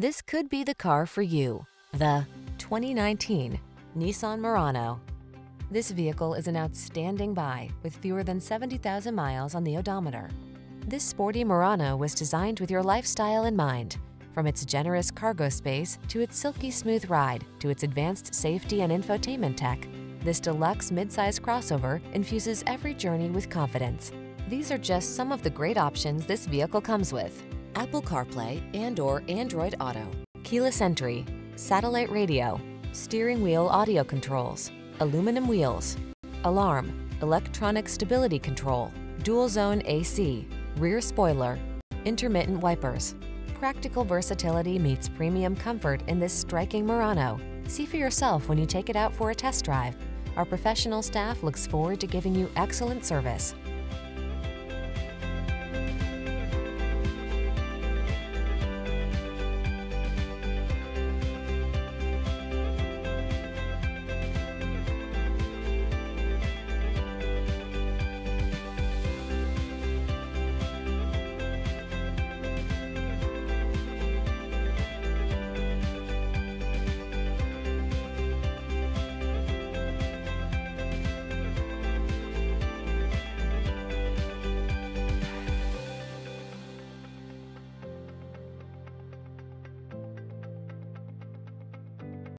This could be the car for you. The 2019 Nissan Murano. This vehicle is an outstanding buy with fewer than 70,000 miles on the odometer. This sporty Murano was designed with your lifestyle in mind. From its generous cargo space to its silky smooth ride to its advanced safety and infotainment tech, this deluxe midsize crossover infuses every journey with confidence. These are just some of the great options this vehicle comes with. Apple CarPlay and or Android Auto, keyless entry, satellite radio, steering wheel audio controls, aluminum wheels, alarm, electronic stability control, dual zone AC, rear spoiler, intermittent wipers. Practical versatility meets premium comfort in this striking Murano. See for yourself when you take it out for a test drive. Our professional staff looks forward to giving you excellent service.